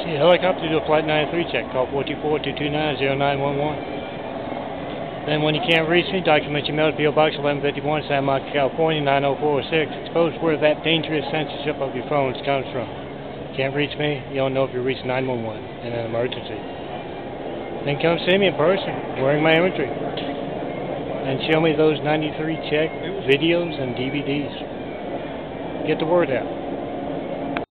See helicopter, do a flight 93 check. Call 424-229-0911. Then when you can't reach me, document your mail to P.O. Box 1151, Santa Monica, California, 90406. Expose where that dangerous censorship of your phones comes from. Can't reach me, you don't know if you reach 911 in an emergency. Then come see me in person, wearing my imagery. And show me those 93 check videos and DVDs. Get the word out.